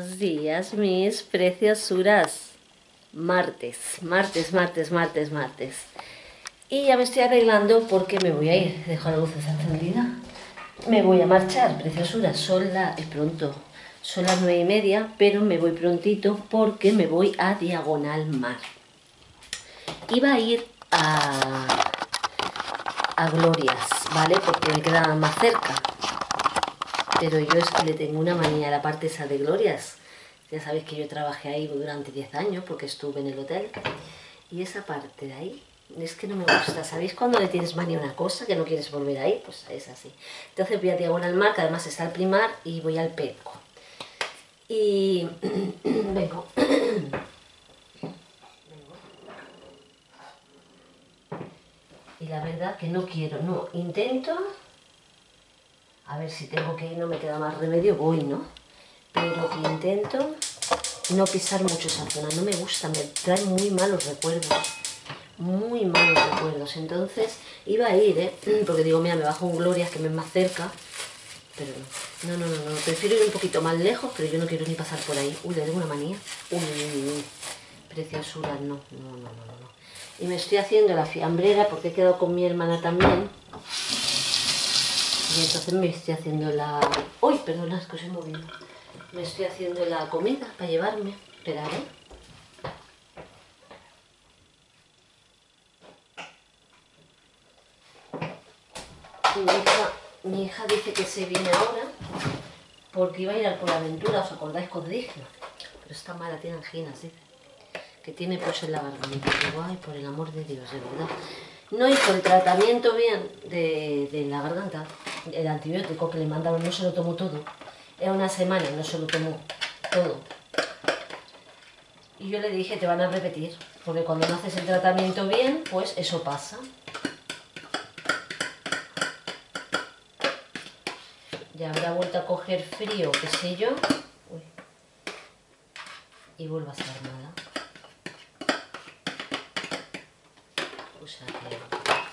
Días, mis preciosuras. Martes, martes, martes, martes, martes. Y ya me estoy arreglando porque me voy a ir. Dejo la luz encendida. Me voy a marchar, preciosuras. Son las, pronto, son las nueve y media, pero me voy prontito porque me voy a Diagonal Mar. Iba a ir a, a Glorias, ¿vale? Porque me quedaba más cerca pero yo es que le tengo una manía a la parte esa de glorias. Ya sabéis que yo trabajé ahí durante 10 años porque estuve en el hotel. Y esa parte de ahí es que no me gusta. ¿Sabéis cuando le tienes manía a una cosa que no quieres volver ahí? Pues es así. Entonces voy a Diagonal Mar, que además está el primar, y voy al Peco. Y vengo. Y la verdad que no quiero, no, intento a ver si tengo que ir, no me queda más remedio, voy, ¿no? Pero intento no pisar mucho esa zona, no me gusta, me trae muy malos recuerdos, muy malos recuerdos. Entonces iba a ir, ¿eh? Porque digo, mira, me bajo un Glorias que me es más cerca, pero no, no, no, no, prefiero ir un poquito más lejos, pero yo no quiero ni pasar por ahí. Uy, le tengo una manía. Uy, uy, uy, preciosura, no, no, no, no, no. Y me estoy haciendo la fiambrera porque he quedado con mi hermana también. Y entonces me estoy haciendo la... ¡Uy! Perdona, es que se moviendo. Me estoy haciendo la comida para llevarme. Esperaré. Mi hija, mi hija dice que se viene ahora porque iba a ir a por aventura, ¿os acordáis que os dije? Pero está mala, tiene anginas, dice. Que tiene pues en la garganta. Digo, ay, por el amor de Dios, de verdad. No hizo el tratamiento bien de la garganta el antibiótico que le mandaron no se lo tomó todo. Era una semana, no se lo tomó todo. Y yo le dije, te van a repetir, porque cuando no haces el tratamiento bien, pues eso pasa. Ya habrá vuelto a coger frío, qué sé yo. Y vuelvo a estar mala. O sea que...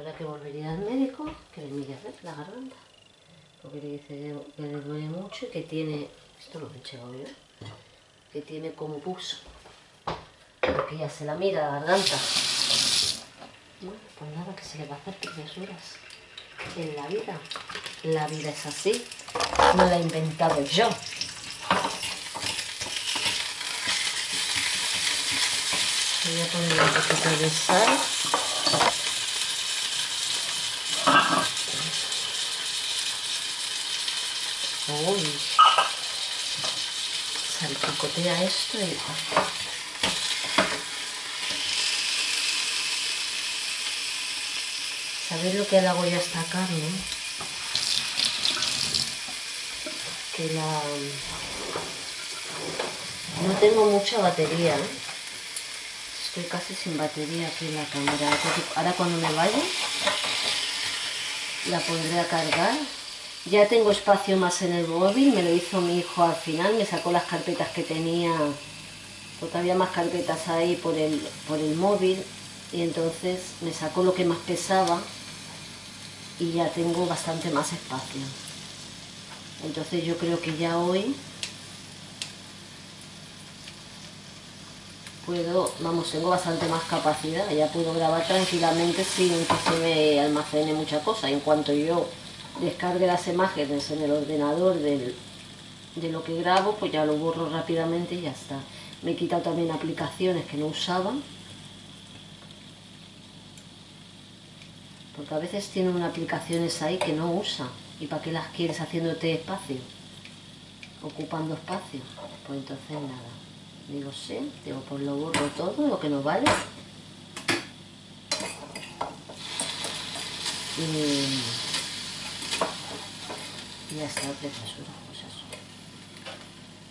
habrá que volver al médico que le mire la garganta porque le dice que le duele mucho y que tiene esto lo he yo que tiene compuso porque ya se la mira la garganta. Bueno pues nada que se le va a hacer en la vida. La vida es así no la he inventado yo. Voy a poner un poquito de sal Uy, salpicotea esto y... ¿Sabéis lo que hago ya esta carne? Que la... No tengo mucha batería, ¿eh? Estoy casi sin batería aquí en la cámara. Ahora cuando me vaya, la pondré a cargar ya tengo espacio más en el móvil, me lo hizo mi hijo al final, me sacó las carpetas que tenía, porque había más carpetas ahí por el, por el móvil, y entonces me sacó lo que más pesaba y ya tengo bastante más espacio. Entonces yo creo que ya hoy puedo, vamos, tengo bastante más capacidad, ya puedo grabar tranquilamente sin que se me almacene mucha cosa. En cuanto yo descargue las imágenes en el ordenador de lo que grabo, pues ya lo borro rápidamente y ya está. Me he quitado también aplicaciones que no usaba. Porque a veces tienen aplicaciones ahí que no usa. ¿Y para qué las quieres haciéndote espacio? Ocupando espacio. Pues entonces nada. Digo, sí, digo, pues lo borro todo, lo que nos vale. Y y ya está, preciosura, pues eso.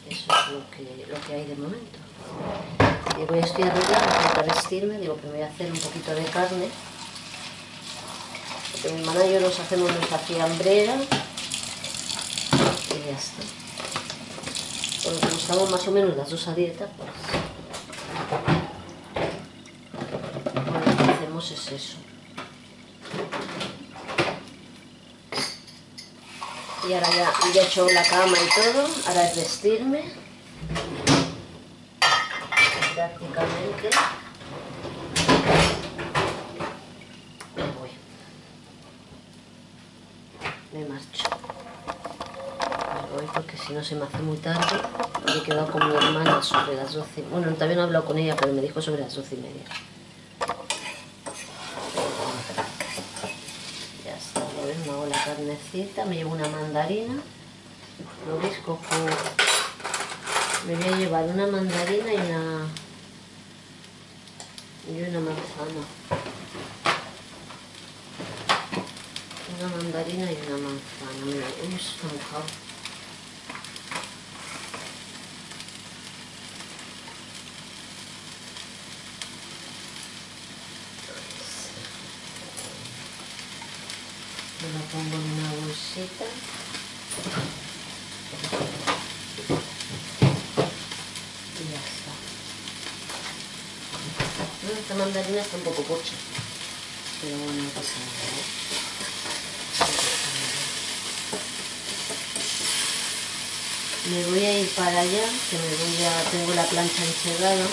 Eso es lo que, lo que hay de momento. Y voy a estoy arreglando para vestirme, digo que voy a hacer un poquito de carne. Porque mi hermana y yo nos hacemos nuestra fiambrera y ya está. Porque como estamos más o menos las dos a dieta, pues, pues lo que hacemos es eso. Y ahora ya, he hecho la cama y todo, ahora es vestirme. Prácticamente. Me. Me marcho. Me voy porque si no se me hace muy tarde. Y he quedado con mi hermana sobre las 12. Bueno, no he hablado con ella, pero me dijo sobre las 12 y media. Ya está, la carnecita, me llevo una mandarina. Lo veis, cojo... Me voy a llevar una mandarina y una... Y una manzana. Una mandarina y una manzana. Mira, uy, eso está mojado. Me la pongo en una bolsita. Y ya está. No, Esta mandarina está un poco pocha. Pero bueno, no pasa nada. ¿eh? Me voy a ir para allá, que me voy a... tengo la plancha enchegada. La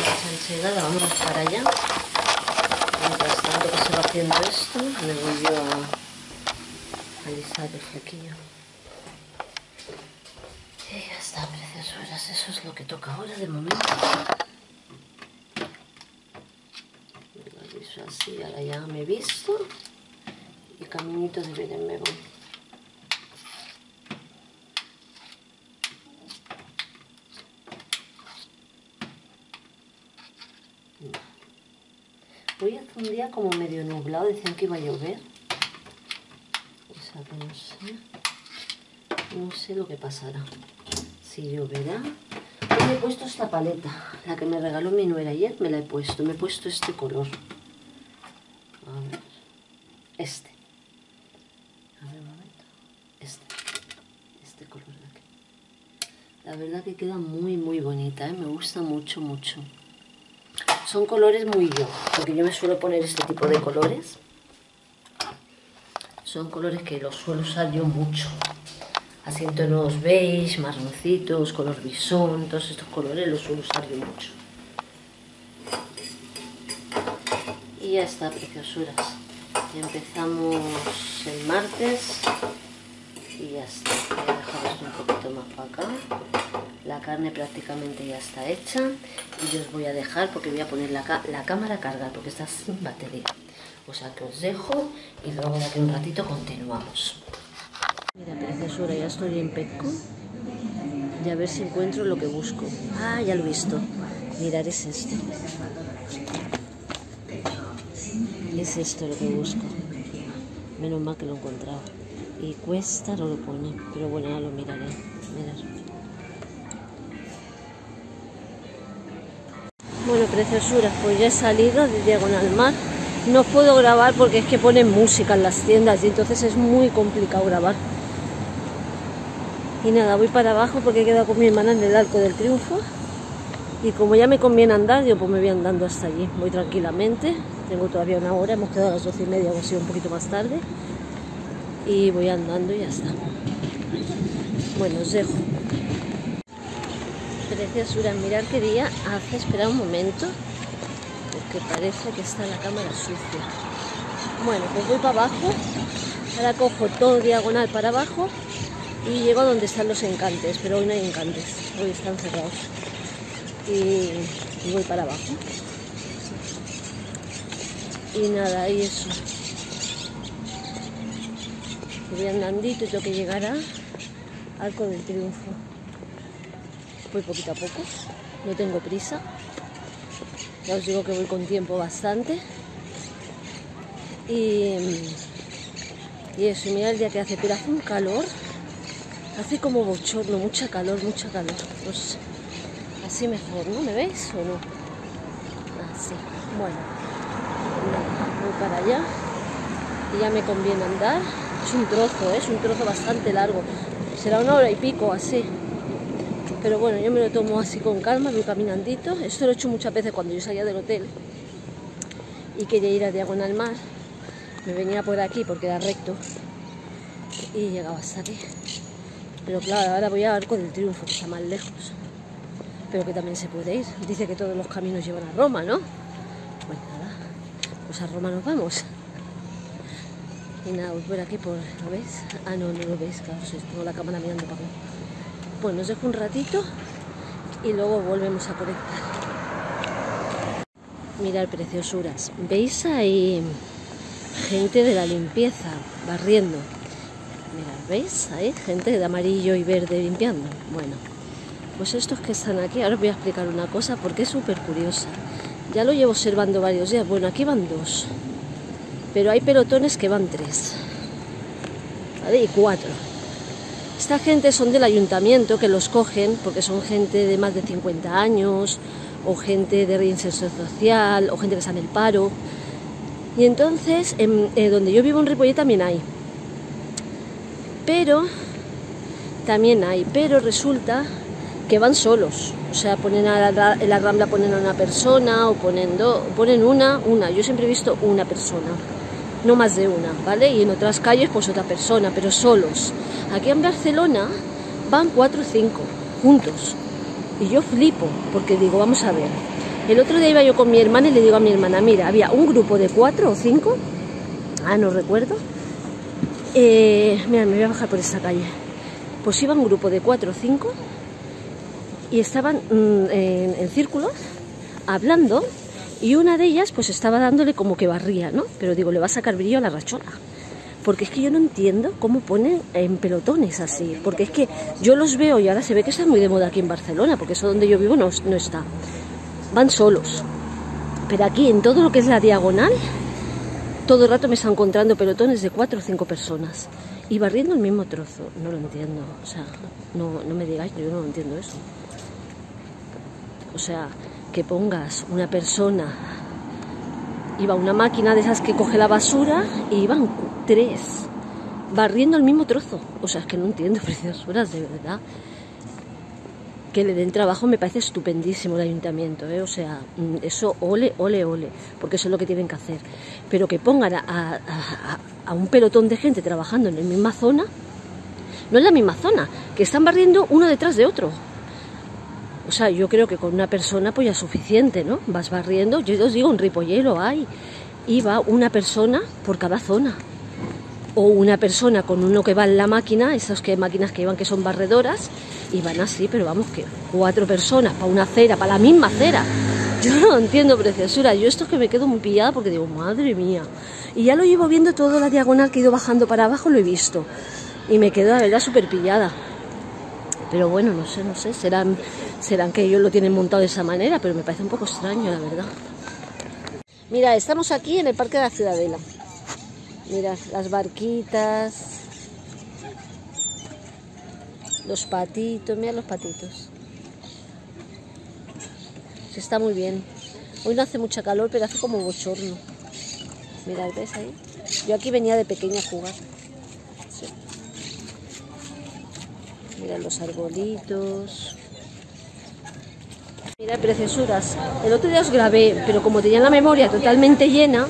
plancha enchegada, vamos para allá. Mientras tanto que se va haciendo esto, me voy yo a alisar el flequillo. Y ya está, preciosuras, eso es lo que toca ahora de momento. Me lo así, ahora ya me he visto y caminito de Belén me voy. Hoy hace un día como medio nublado, decían que iba a llover. O sea no sé. No sé lo que pasará. Si lloverá. Hoy he puesto esta paleta, la que me regaló mi nuera ayer, me la he puesto. Me he puesto este color. A ver. Este. A ver un momento. Este. Este color de aquí. La verdad que queda muy, muy bonita, ¿eh? Me gusta mucho, mucho. Son colores muy yo, porque yo me suelo poner este tipo de colores. Son colores que los suelo usar yo mucho. Así en tonos beige, marroncitos, color bisón, todos estos colores los suelo usar yo mucho. Y ya está, preciosuras. Empezamos el martes y ya está. Voy a dejar esto un poquito más para acá. La carne prácticamente ya está hecha y yo os voy a dejar porque voy a poner la, la cámara a cargar porque está sin batería. O sea que os dejo y luego de aquí un ratito continuamos. Mira, preciosura, ya estoy en Petco y a ver si encuentro lo que busco. Ah, ya lo he visto. Mirar, es esto. Es esto lo que busco. Menos mal que lo he encontrado. Y cuesta, no lo pone. Pero bueno, ya lo miraré. Mirad. Bueno, preciosuras, pues ya he salido de Diagonal Mar. No puedo grabar porque es que ponen música en las tiendas y entonces es muy complicado grabar. Y nada, voy para abajo porque he quedado con mi hermana en el Arco del Triunfo. Y como ya me conviene andar, yo pues me voy andando hasta allí. Voy tranquilamente. Tengo todavía una hora, hemos quedado a las doce y media o así un poquito más tarde. Y voy andando y ya está. Bueno, os dejo. Preciosura, mirar qué día hace. Espera un momento. Porque parece que está la cámara sucia. Bueno, pues voy para abajo. Ahora cojo todo diagonal para abajo y llego donde están los encantes, pero hoy no hay encantes, hoy están cerrados. Y, y voy para abajo. Y nada, ahí eso. Voy andandito y tengo que llegar a Arco del Triunfo. Voy poquito a poco, no tengo prisa. Ya os digo que voy con tiempo bastante. Y, y eso, mira el día que hace, pero hace un calor. Hace como bochorno, mucha calor, mucha calor. Pues así mejor, ¿no? ¿Me veis o no? Así. Bueno, voy para allá. Y ya me conviene andar. Es un trozo, ¿eh? es un trozo bastante largo. Será una hora y pico, así. Pero bueno, yo me lo tomo así con calma, voy caminandito. Esto lo he hecho muchas veces cuando yo salía del hotel y quería ir a Diagonal Mar. Me venía por aquí porque era recto y llegaba hasta aquí. Pero claro, ahora voy a Arco del Triunfo, que está más lejos. Pero que también se puede ir. Dice que todos los caminos llevan a Roma, ¿no? Pues nada, pues a Roma nos vamos. Y nada, voy por aquí por. ¿Lo veis? Ah, no, no lo veis, claro, sí, tengo la cámara mirando para acá. Bueno, os dejo un ratito y luego volvemos a conectar. Mirad, preciosuras. ¿Veis ahí gente de la limpieza barriendo? Mirad, ¿veis? Ahí gente de amarillo y verde limpiando. Bueno, pues estos que están aquí, ahora os voy a explicar una cosa porque es súper curiosa. Ya lo llevo observando varios días. Bueno, aquí van dos pero hay pelotones que van tres ¿vale? y cuatro. Esta gente son del ayuntamiento que los cogen porque son gente de más de 50 años o gente de reinserción social o gente que está en el paro. Y entonces, en, eh, donde yo vivo en Ripollet también hay. Pero, también hay, pero resulta que van solos. O sea, ponen a la, en la rambla ponen a una persona o ponen, ponen una, una. Yo siempre he visto una persona no más de una, ¿vale? Y en otras calles pues otra persona, pero solos. Aquí en Barcelona van cuatro o cinco, juntos. Y yo flipo, porque digo, vamos a ver. El otro día iba yo con mi hermana y le digo a mi hermana, mira, había un grupo de cuatro o cinco, ah, no recuerdo. Eh, mira, me voy a bajar por esta calle. Pues iba un grupo de cuatro o cinco y estaban mm, en, en círculos hablando y una de ellas pues estaba dándole como que barría, ¿no? Pero digo, le va a sacar brillo a la rachola. Porque es que yo no entiendo cómo ponen en pelotones así. Porque es que yo los veo y ahora se ve que está muy de moda aquí en Barcelona, porque eso donde yo vivo no, no está. Van solos. Pero aquí en todo lo que es la diagonal, todo el rato me están encontrando pelotones de cuatro o cinco personas. Y barriendo el mismo trozo. No lo entiendo. O sea, no, no me digáis, yo no entiendo eso. O sea, que pongas una persona, iba una máquina de esas que coge la basura y iban tres barriendo el mismo trozo. O sea, es que no entiendo, preciosuras, de verdad. Que le den trabajo me parece estupendísimo el ayuntamiento, ¿eh? o sea, mm, eso ole, ole, ole, porque eso es lo que tienen que hacer. Pero que pongan a, a, un pelotón de gente trabajando en la misma zona, no en la misma zona, que están barriendo uno detrás de otro. O sea, yo creo que con una persona pues ya es suficiente, ¿no? Vas barriendo, yo os digo, un ripollero hay, y va una persona por cada zona. O una persona con uno que va en la máquina, esas que máquinas que llevan que son barredoras, y van así, pero vamos, que cuatro personas para una acera, para la misma acera. Yo no entiendo, preciosura. Yo esto es que me quedo muy pillada porque digo, madre mía. Y ya lo llevo viendo toda la diagonal que he ido bajando para abajo, lo he visto. Y me quedo, la verdad, súper pillada. Pero bueno, no sé, no sé, serán, serán que ellos lo tienen montado de esa manera, pero me parece un poco extraño, la verdad. Mira, estamos aquí en el Parque de la Ciudadela. Mira, las barquitas, los patitos, mira los patitos. Está muy bien. Hoy no hace mucha calor, pero hace como bochorno. Mira, ¿ves ahí? Yo aquí venía de pequeña a jugar. Mira los arbolitos. Mira, preciosuras. El otro día os grabé, pero como tenía la memoria totalmente llena,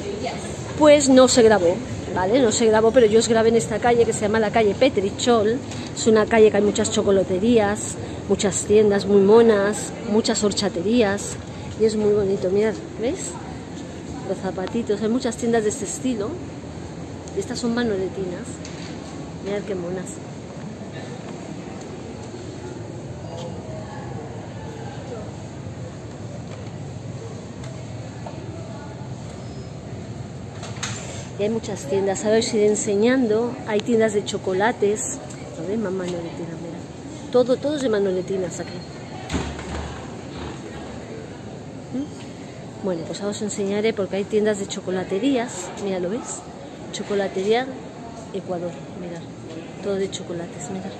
pues no se grabó, ¿vale? No se grabó, pero yo os grabé en esta calle que se llama la calle Petrichol. Es una calle que hay muchas chocolaterías, muchas tiendas muy monas, muchas horchaterías. Y es muy bonito, mirad, ¿ves? Los zapatitos, hay muchas tiendas de este estilo. Estas son manoletinas. Mirad qué monas. Y hay muchas tiendas. Ahora os iré enseñando. Hay tiendas de chocolates. ¿Lo ven? Manoletinas, mira. Todo, todo es de manoletinas aquí. ¿Mm? Bueno, pues ahora os enseñaré porque hay tiendas de chocolaterías. Mira, ¿lo ves? Chocolatería Ecuador. Mirad. Todo de chocolates, mirad.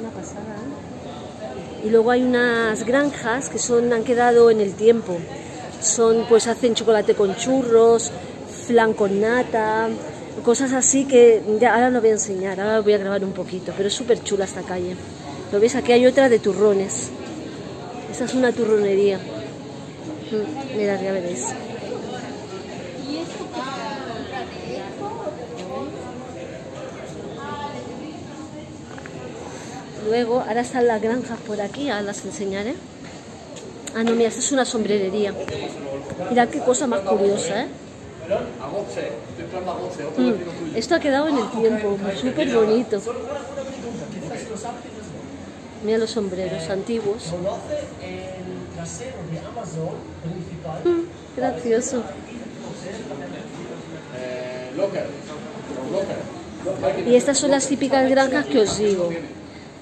Una pasada, ¿eh? Y luego hay unas granjas que son han quedado en el tiempo. Son pues hacen chocolate con churros flan con nata cosas así que ya ahora lo voy a enseñar ahora voy a grabar un poquito pero es súper chula esta calle. Lo ves aquí hay otra de turrones. Esta es una turronería. Mm, Mirad, ya veréis. Luego, ahora están las granjas por aquí, ahora las enseñaré. Ah, no, mira, esta es una sombrerería. Mirad qué cosa más curiosa, ¿eh? Mm, Esto ha quedado en el tiempo, súper bonito. Mira los sombreros antiguos. Mm, Gracioso. Y estas son las típicas granjas que os digo.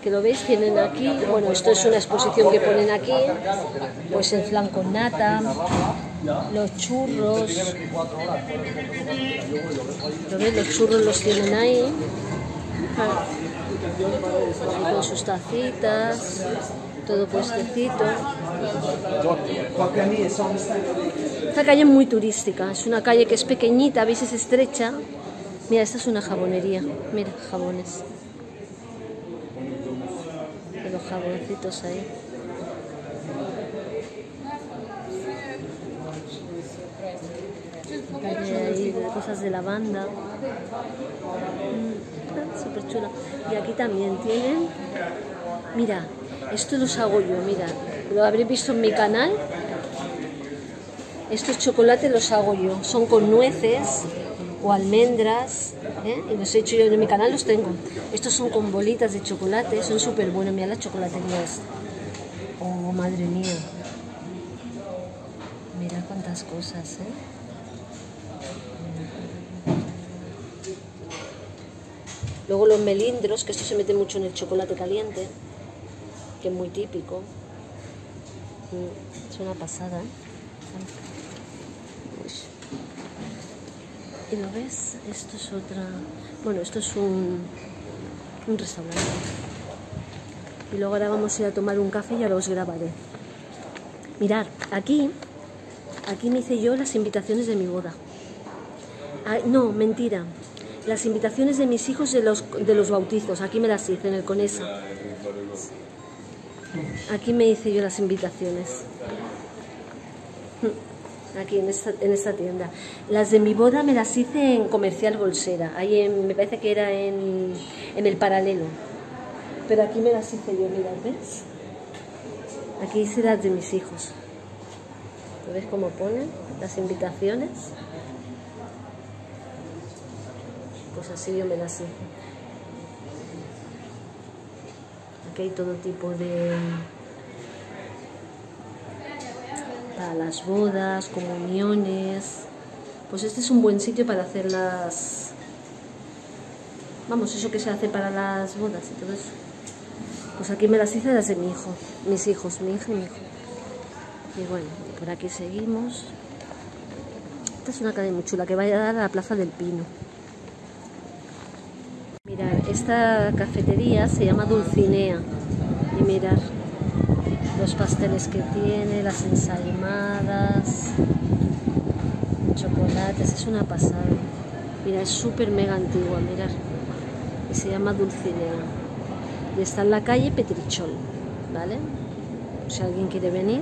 Que lo veis, tienen aquí, bueno, esto es una exposición que ponen aquí, pues el flan con nata, los churros, ¿lo ves? Los churros los tienen ahí, Ah. con sus tacitas, todo puestecito. Esta calle es muy turística, es una calle que es pequeñita, veis es estrecha. Mira, esta es una jabonería, mira, jabones. Los jaboncitos ahí. De cosas de lavanda. Súper chula. Y aquí también tienen, mira, esto los hago yo, mira, lo habréis visto en mi canal. Estos chocolates los hago yo, son con nueces o almendras, y los he hecho yo en mi canal, los tengo. Estos son con bolitas de chocolate, son súper buenos, mira la chocolatería esta. Oh, madre mía. Mira cuántas cosas, ¿eh? Luego los melindros, que esto se mete mucho en el chocolate caliente, que es muy típico. Mm, Es una pasada, ¿eh? ¿Y lo ves? Esto es otra... Bueno, esto es un, un restaurante. Y luego ahora vamos a ir a tomar un café y ya los grabaré. Mirad, aquí, aquí me hice yo las invitaciones de mi boda. Ah, no, mentira. Las invitaciones de mis hijos de los, de los bautizos. Aquí me las hice en el Conesa. Aquí me hice yo las invitaciones. Aquí en esta, en esta tienda. Las de mi boda me las hice en Comercial Bolsera. Ahí en- me parece que era en, en el paralelo. Pero aquí me las hice yo, mirad, ¿ves? Aquí hice las de mis hijos. ¿Lo ves cómo ponen las invitaciones? Pues así yo me las hice. Aquí hay todo tipo de... Las bodas, comuniones. Pues este es un buen sitio para hacer las... Vamos, eso que se hace para las bodas y todo eso. Pues aquí me las hice las de mi hijo, mis hijos, mi hija y mi hijo. Y bueno, por aquí seguimos. Esta es una calle muy chula que va a dar a la Plaza del Pino. Mirad, esta cafetería se llama Dulcinea. Y mirad los pasteles que tiene, las ensaimadas, chocolates, es una pasada. Mira, es súper mega antigua, mirad. Y se llama Dulcinea. Y está en la calle Petrichol, ¿vale? Si alguien quiere venir.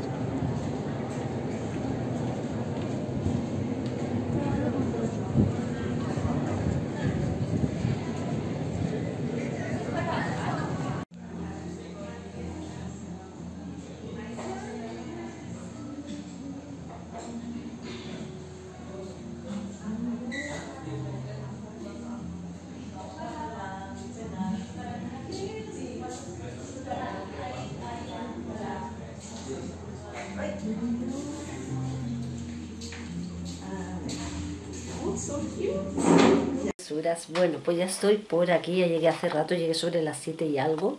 Bueno, pues ya estoy por aquí, ya llegué hace rato, llegué sobre las 7 y algo.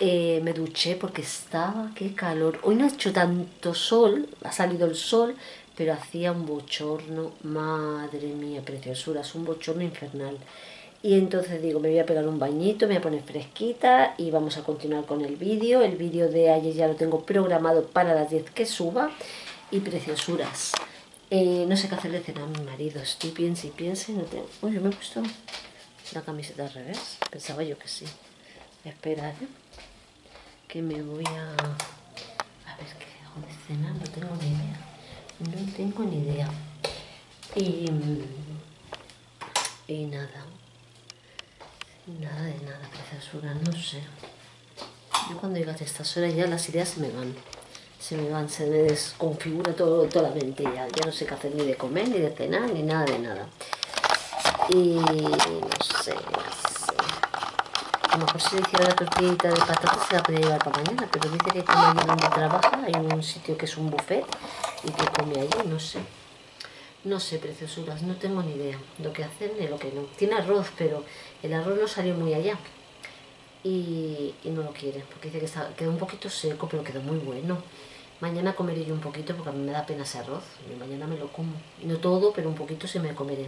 Eh, me duché porque estaba, qué calor. Hoy no ha hecho tanto sol, ha salido el sol, pero hacía un bochorno, madre mía, preciosuras, un bochorno infernal. Y entonces digo, me voy a pegar un bañito, me voy a poner fresquita y vamos a continuar con el vídeo. El vídeo de ayer ya lo tengo programado para las 10 que suba y preciosuras. Eh, no sé qué hacerle cenar a mi marido. Estoy piense y piense. No tengo... Uy, me he puesto la camiseta al revés. Pensaba yo que sí. Espera, ¿eh? Que me voy a... A ver qué hago de cenar. No tengo ni idea. No tengo ni idea. Y, y nada. Nada de nada, preciosura, no sé. Yo cuando llegas a estas horas ya las ideas se me van. Se me van, se me desconfigura todo, toda la mente ya. Ya no sé qué hacer ni de comer, ni de cenar, ni nada de nada. Y no sé, no sé. A lo mejor si le hiciera la tortillita de patatas se la podría llevar para mañana, pero dice que come allí donde trabaja, hay un sitio que es un buffet y que come allí, no sé. No sé, preciosuras, no tengo ni idea lo que hacer ni lo que no. Tiene arroz, pero el arroz no salió muy allá. Y, no lo quiere, porque dice que está, quedó un poquito seco, pero quedó muy bueno. Mañana comeré yo un poquito, porque a mí me da pena ese arroz. Y mañana me lo como. No todo, pero un poquito se me comeré.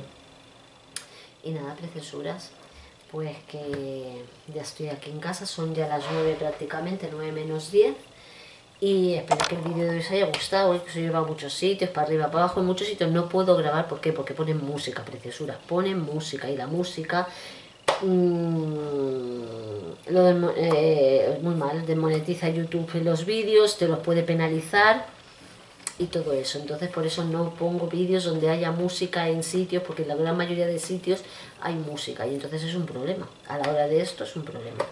Y nada, preciosuras, pues que ya estoy aquí en casa, son ya las 9 prácticamente, 9 menos 10 y espero que el vídeo de hoy os haya gustado, ¿eh? que os he llevado a muchos sitios, para arriba, para abajo, en muchos sitios no puedo grabar, ¿por qué? Porque ponen música, preciosura, ponen música y la música mmm, lo de, eh, muy mal, desmonetiza YouTube los vídeos, te los puede penalizar y todo eso, entonces por eso no pongo vídeos donde haya música en sitios, porque en la gran mayoría de sitios hay música y entonces es un problema, a la hora de esto es un problema.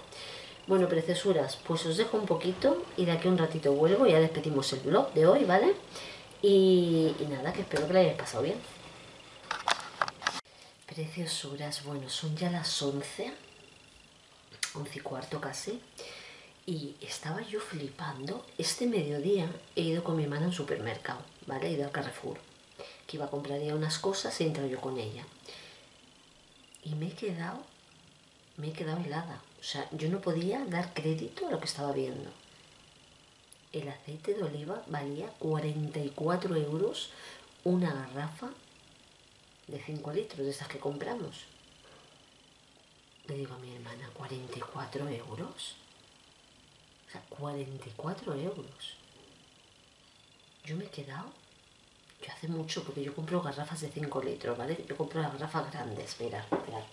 Bueno, preciosuras, pues os dejo un poquito y de aquí un ratito vuelvo, ya despedimos el vlog de hoy, ¿vale? Y, y nada, que espero que lo hayáis pasado bien. Preciosuras, bueno, son ya las 11, 11 y cuarto casi, y estaba yo flipando. Este mediodía he ido con mi hermana al supermercado, ¿vale? He ido al Carrefour, que iba a comprar ya unas cosas y he entrado yo con ella. Y me he quedado, me he quedado helada. O sea, yo no podía dar crédito a lo que estaba viendo. El aceite de oliva valía 44 euros una garrafa de 5 litros, de esas que compramos. Le digo a mi hermana, ¿44 euros? O sea, 44 euros. Yo me he quedado, yo hace mucho, porque yo compro garrafas de 5 litros, ¿vale? Yo compro las garrafas grandes, mira, mirad.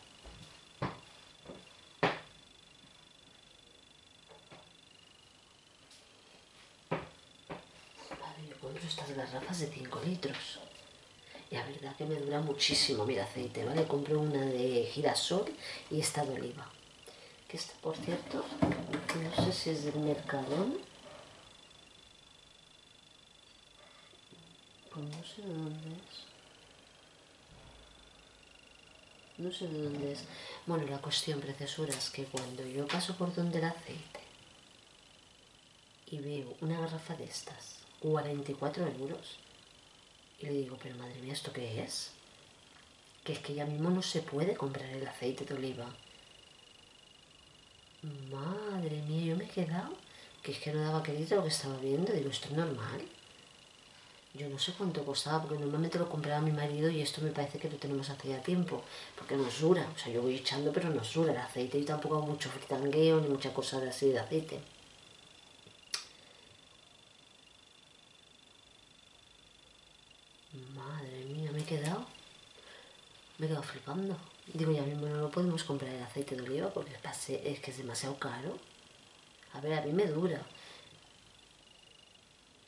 estas garrafas de 5 litros. Verdad que me dura muchísimo mi aceite, ¿vale? Compro una de girasol y esta de oliva. Que está, por cierto, no sé si es del Mercadón. Pues no sé de dónde es. No sé de dónde es. Bueno, la cuestión, preciosura, es que cuando yo paso por donde el aceite y veo una garrafa de estas 44 euros. Y le digo, pero madre mía, ¿esto qué es? Que es que ya mismo no se puede comprar el aceite de oliva. Madre mía, yo me he quedado que es que no daba crédito a lo que estaba viendo. Digo, ¿esto es normal? Yo no sé cuánto costaba, porque normalmente lo compraba mi marido y esto me parece que lo tenemos hace ya tiempo, porque nos dura. O sea, yo voy echando, pero nos dura el aceite y tampoco hago mucho fritangueo ni mucha cosa así de aceite. Me he quedado flipando. Digo, ya mismo no lo podemos comprar el aceite de oliva porque es que es demasiado caro. A ver, a mí me dura.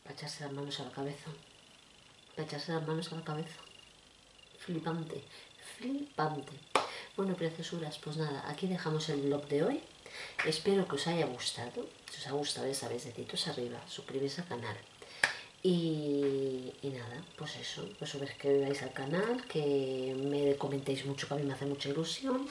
Para echarse las manos a la cabeza. Para echarse las manos a la cabeza. Flipante, flipante. Bueno, preciosuras, pues nada, aquí dejamos el vlog de hoy. Espero que os haya gustado. Si os ha gustado, ya sabéis, deditos arriba, suscribirse al canal. Y, nada, pues eso, pues os que veáis al canal, que me comentéis mucho, que a mí me hace mucha ilusión.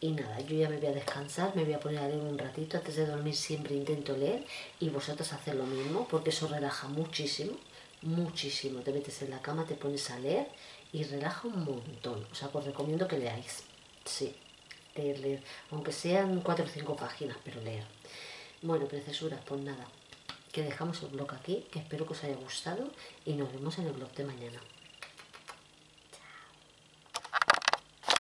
Y nada, yo ya me voy a descansar, me voy a poner a leer un ratito, antes de dormir siempre intento leer y vosotros hacer lo mismo, porque eso relaja muchísimo, muchísimo. Te metes en la cama, te pones a leer y relaja un montón. O sea, os recomiendo que leáis, sí, leer, leer, aunque sean cuatro o cinco páginas, pero leer. Bueno, preciosuras, pues nada, que dejamos el blog aquí, que espero que os haya gustado y nos vemos en el blog de mañana.